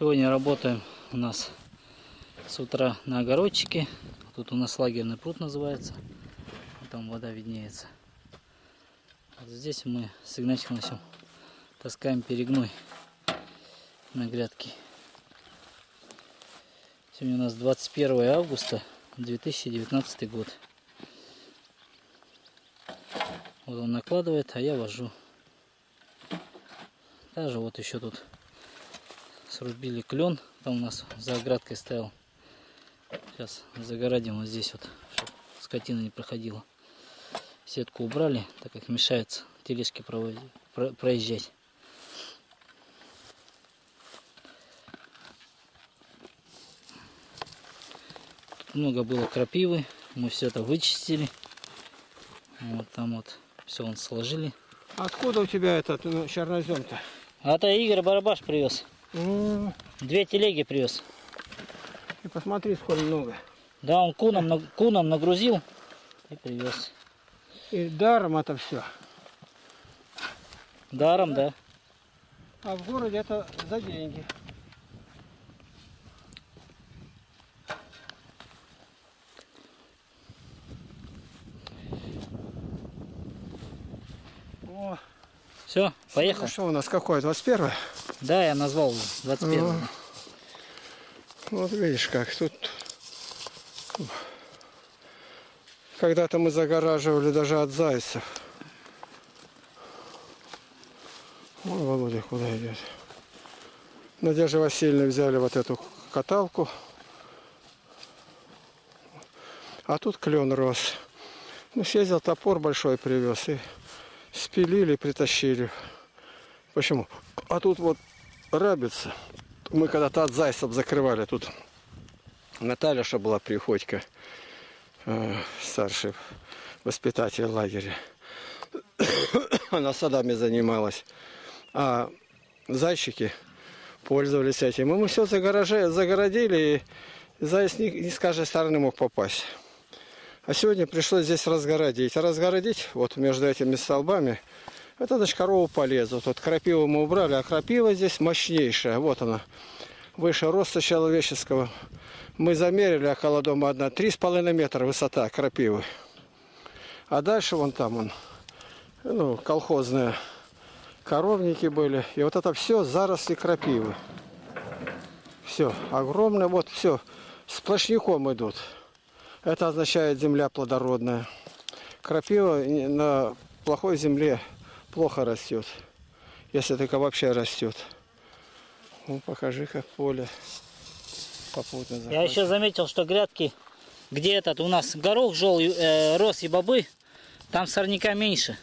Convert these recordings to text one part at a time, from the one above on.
Сегодня работаем у нас с утра на огородчике. Тут у нас лагерный пруд называется. Там вода виднеется. Вот здесь мы с Игнатьевым таскаем перегной на грядки. Сегодня у нас 21 августа 2019 год. Вот он накладывает, а я вожу. Даже вот еще тут срубили клен. Там у нас за оградкой стоял. Сейчас загородим вот здесь вот, чтобы скотина не проходила. Сетку убрали, так как мешается тележки проезжать. Тут много было крапивы. Мы все это вычистили. Вот там вот все он сложили. Откуда у тебя этот ну, чернозем-то? А это Игорь Барабаш привез. Две телеги привез. И посмотри, сколько много. Да, он куном, куном нагрузил и привез. И даром это все. Даром, да. А в городе это за деньги. О. Все, поехал. Что у нас какое? 21 Да, я назвал 21 -е. Вот видишь как, тут когда-то мы загораживали даже от зайцев. Ой, Володя куда идет. Надежда Васильевна взяли вот эту каталку. А тут клен рос. Ну, съездил топор большой привез и спилили, притащили. Почему? А тут вот рабица. Мы когда-то от зайцев закрывали тут. Наталья, что была Приходько, э, старший воспитатель лагеря. Она садами занималась. А зайчики пользовались этим. И мы все загородили, и заяц ни, ни с каждой стороны мог попасть. А сегодня пришлось здесь разгородить. А разгородить вот между этими столбами, это значит корову полезут. Вот крапиву мы убрали, а крапива здесь мощнейшая. Вот она, выше роста человеческого. Мы замерили около дома одна, три с половиной метра высота крапивы. А дальше вон там он, ну, колхозные коровники были. И вот это все заросли крапивы. Все, огромное, вот все, сплошняком идут. Это означает земля плодородная. Крапива на плохой земле плохо растет. Если только вообще растет. Ну, покажи, как поле попутно захватит. Я еще заметил, что грядки, где этот у нас горох жел, э, рос и бобы, там сорняка меньше.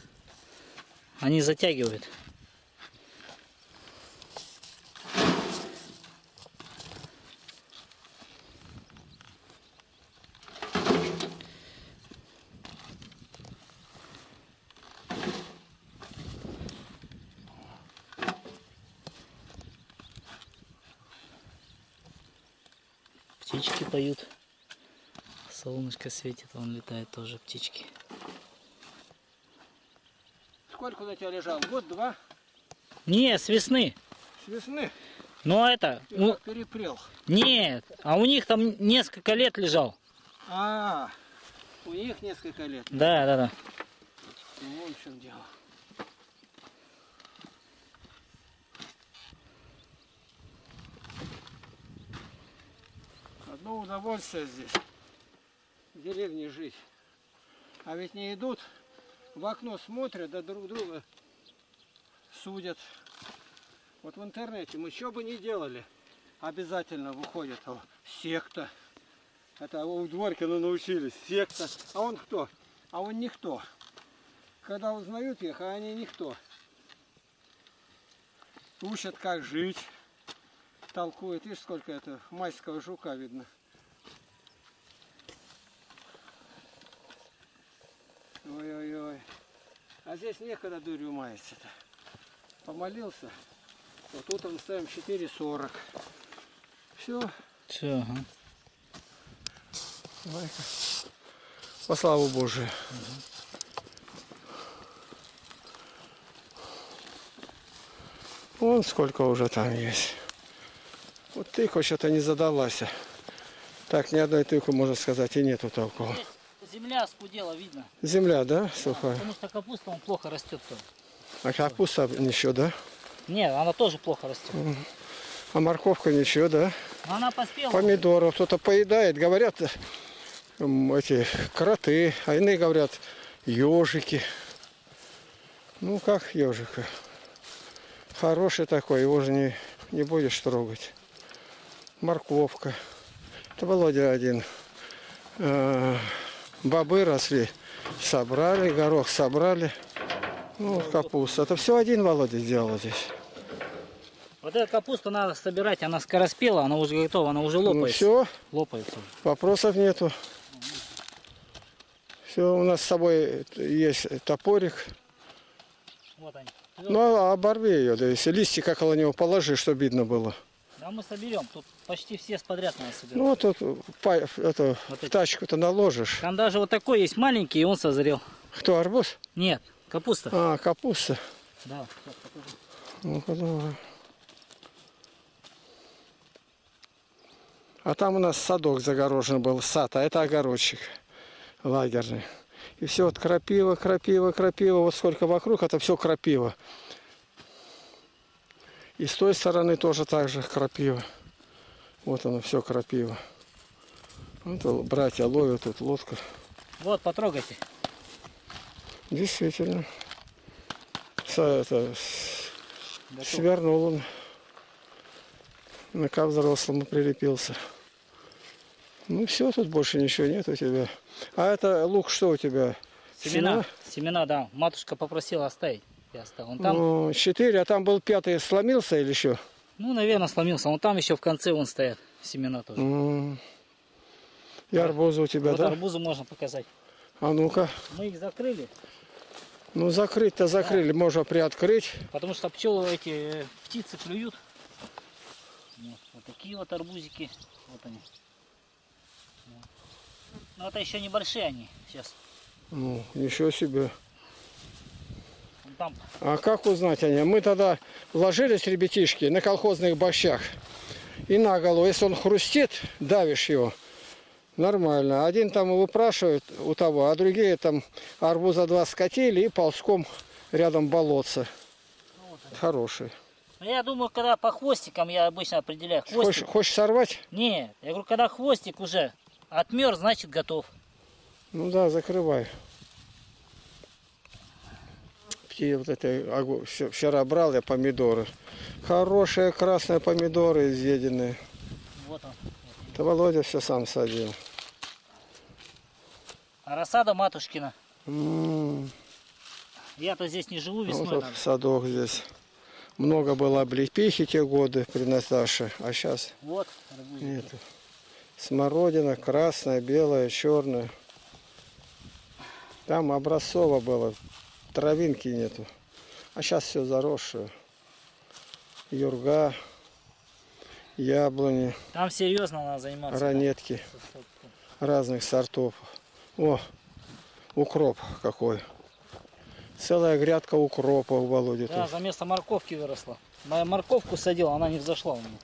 Они затягивают. Птички поют. Солнышко светит, он летает тоже птички. Сколько у тебя лежал? Год-два? Не, с весны. С весны? Ну это... Ну, перепрел. Нет, а у них там несколько лет лежал. А, у них несколько лет. Да, да, да. Ну, вон в чем дело. Одно удовольствие здесь, в деревне жить. А ведь не идут, в окно смотрят, да друг друга судят. Вот в интернете мы что бы ни делали, обязательно выходит о, секта. Это у Дворкина научились, секта. А он кто? А он никто. Когда узнают их, а они никто. Учат, как жить толкует. Видишь, сколько это майского жука видно. Ой-ой-ой. А здесь некогда дурью маяться-то. Помолился. Вот утром ставим 4,40. Все. Все, ага. Давай-ка. По славу Божию. Угу. Вон сколько уже там есть. Вот тыква что-то не задалась. Так, ни одной тыквы, можно сказать, и нету толково. Земля скудела, видно. Земля, да, сухая? Потому что капуста он плохо растет тоже. А капуста ничего, да? Нет, она тоже плохо растет. А морковка ничего, да? Она поспела. Помидоров кто-то поедает. Говорят, эти кроты, а иные говорят, ежики. Ну, как ежика? Хороший такой, его же не, не будешь трогать. Морковка. Это Володя один. Э, Бобы росли, собрали, горох собрали. Ну, капуста. Это все один Володя сделал здесь. Вот эту капусту надо собирать, она скороспела, она уже готова, она уже Ну, лопается. все, Лопается. Вопросов нету. Все, у нас с собой есть топорик. Вот они. Ну, а оборви ее, да, если листик около него положи, чтобы видно было. Да мы соберем. Тут почти все подряд надо собирать. Ну, тут это, Вот эти. тачку-то наложишь. Там даже вот такой есть маленький, и он созрел. Кто, арбуз? Нет, капуста. А, капуста. Да, сейчас покажу. Ну-ка, давай. А там у нас садок загорожен был, сад, а это огородчик лагерный. И все вот крапива, крапива, крапива, вот сколько вокруг, это все крапива. И с той стороны тоже так же крапива. Вот оно, все крапива. Вот братья ловят тут лодку. Вот, потрогайте. Действительно. С- это, Готов. Свернул он. На ко взрослому прилепился. Ну все, тут больше ничего нет у тебя. А это лук что у тебя? Семена. Семена, да. Матушка попросила оставить. Я оставил. Он там, ну, Ну, четыре, а там был пятый, сломился или что? наверное, сломился. Он там еще в конце вон стоят. Семена тоже. М. И арбузы у тебя, вот да? арбузы можно показать. А ну-ка. Мы их закрыли, Ну закрыть-то закрыли, можно приоткрыть. потому что пчелы эти э, птицы клюют. Вот, вот такие вот арбузики. Вот они. Но это еще небольшие они сейчас. Ну, ничего себе. Там А как узнать они? Мы тогда ложились, ребятишки, на колхозных борщах. И на голову, если он хрустит, давишь его, нормально. Один там выпрашивает у того, а другие там арбуза два скатили и ползком рядом болотце. ну, вот. Хороший. Но я думаю, когда по хвостикам я обычно определяю. Хочешь, Хвостик. хочешь сорвать? Нет, я говорю, когда хвостик уже отмер, значит готов. Ну да, закрывай. Пти- Вот это вчера брал я помидоры. Хорошие красные помидоры изъеденные. Вот он. Это Володя все сам садил. А рассада матушкина. М, Я-то здесь не живу Вот весной. надо. садок здесь. Много было облепихи те годы при Наташе, а сейчас Вот, нету. Смородина красная, белая, черная. Там образцово было, травинки нету. А сейчас все заросшее. Юрга, яблони, Там серьезно надо заниматься. ранетки разных сортов. О, укроп какой. Целая грядка укропа у Володи Да, тут. за место морковки выросла. Моя морковку садил, она не взошла у меня.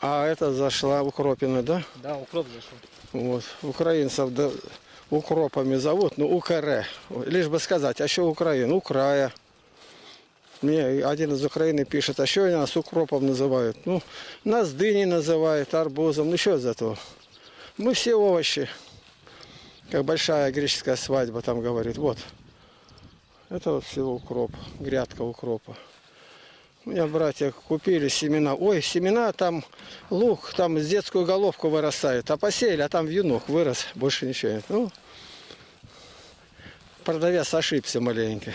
А это зашла укропина, да? Да, укроп зашел. Вот. Украинцев да, укропами зовут, ну УКР. Лишь бы сказать, а что Украина? Украя. Мне один из Украины пишет, а что нас укропом называют? Ну, нас дыни называют, арбузом, ну что из этого? Мы все овощи. Как большая греческая свадьба там говорит. Вот. Это вот всего укроп, грядка укропа. У меня братья купили семена. Ой, семена там лук, там детскую головку вырастает. А посеяли, а там вьюнок вырос. Больше ничего нет. Ну, продавец ошибся маленько.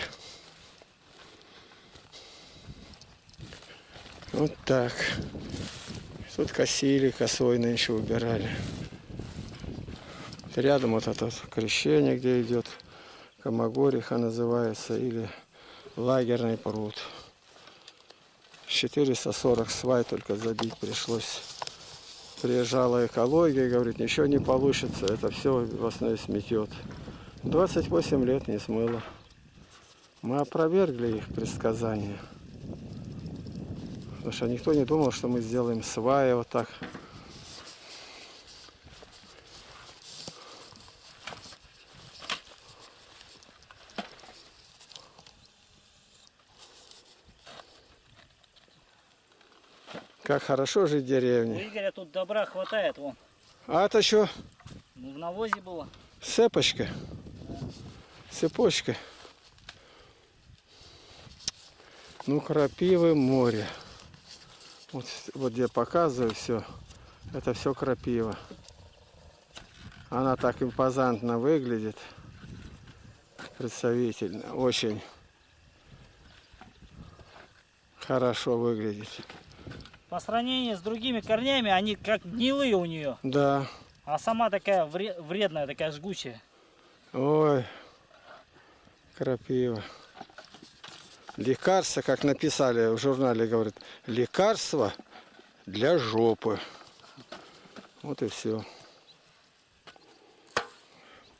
Вот так. Тут косили, косой нынче убирали. Рядом вот это крещение, где идет Комогориха называется, или лагерный пруд. 440 свай только забить пришлось. Приезжала экология, говорит, ничего не получится, это все весной сметет. 28 лет не смыло. Мы опровергли их предсказания. Потому что никто не думал, что мы сделаем сваи вот так. Как хорошо жить в У деревне. Игоря тут добра хватает, вон. А это что? Ну, в навозе было. Цепочка. Цепочка. Ну, крапивы море. Вот, вот где показываю все. Это все крапива. Она так импозантно выглядит. Представительно. Очень хорошо выглядит. По сравнению с другими корнями, они как гнилые у нее. Да. А сама такая вре- вредная, такая жгучая. Ой, крапива. Лекарство, как написали в журнале, говорит, лекарство для жопы. Вот и все.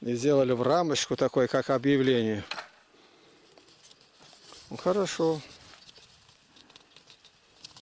И сделали в рамочку такой, как объявление. Ну, хорошо.